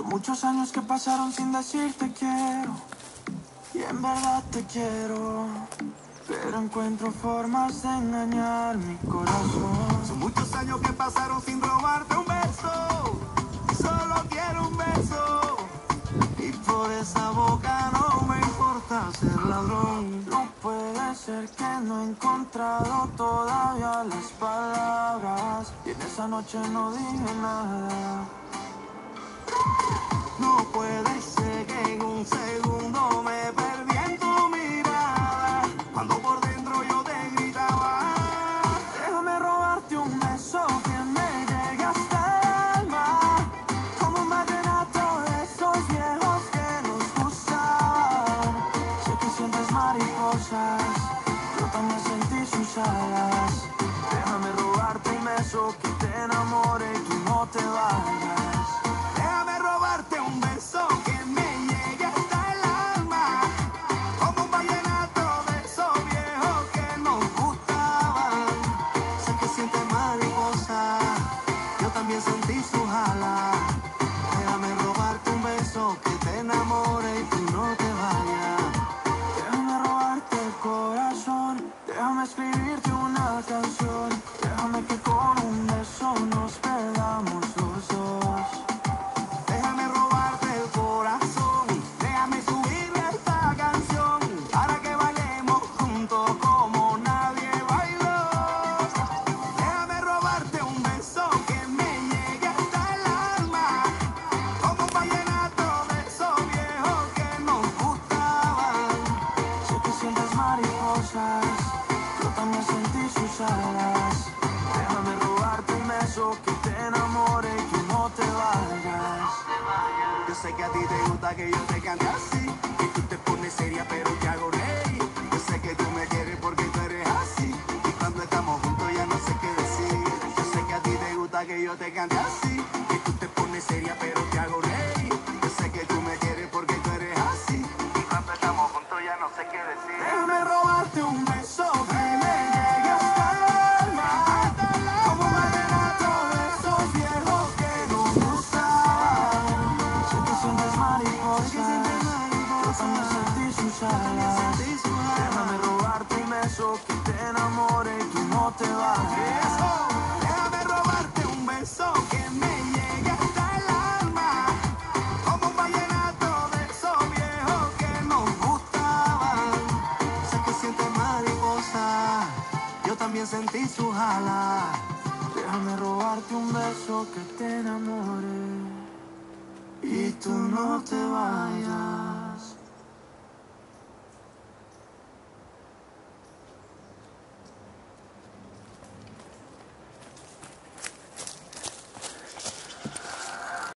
Son muchos años que pasaron sin decirte quiero. Y en verdad te quiero. Pero encuentro formas de engañar mi corazón. Son muchos años que pasaron sin robarte un beso. Solo quiero un beso. Y por esa boca no me importa ser ladrón. No puede ser que no he encontrado todavía las palabras. Y en esa noche no dije nada. mariposas, yo también sentí sus alas. Déjame robarte un beso, que te enamore y tú no te vayas. Déjame robarte un beso. Canción. Déjame que también sentí sus alas. Déjame robarte un beso que te enamore y tú no te vayas. Yo sé que a ti te gusta que yo te cante así, y tú te pones seria pero te hago reír. Yo sé que tú me quieres porque tú eres así, y cuando estamos juntos ya no sé qué decir. Yo sé que a ti te gusta que yo te cante así, y tú te pones seria pero te hago reír. Yo sé que tú me quieres Déjame robarte un beso que te enamore y tú no te vayas. Déjame robarte un beso que me llegue hasta el alma, como un vallenato de esos viejos que nos gustaban. Sé que sientes mariposa, yo también sentí sus alas. Déjame robarte un beso que te enamore y tú no te vayas.